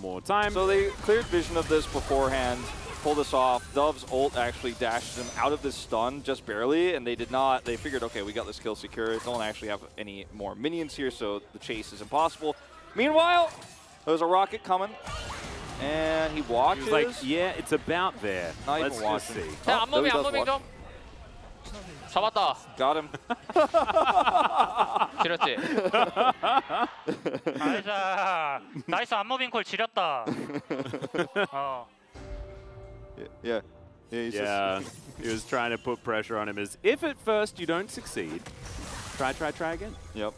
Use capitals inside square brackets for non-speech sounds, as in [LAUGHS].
more time. So they cleared vision of this beforehand, pulled this off. Dove's ult actually dashed them out of this stun just barely, and they did not. They figured, okay, we got this kill secure. Don't actually have any more minions here, so the chase is impossible. Meanwhile, there's a rocket coming, and he He watches. was like, yeah, it's about there. Not Let's even just watching. see. 야, Oh, 안무빙, though he does 안무빙 watch. 좀. 잡았다. Got him. [LAUGHS] 지렸지? 나이스 나이스 안무빙 콜 지렸다 [LAUGHS] 어 yeah. Yeah, he's Yeah, just- he was trying to put pressure on him as if at first you don't succeed, try, try, try again. Yep.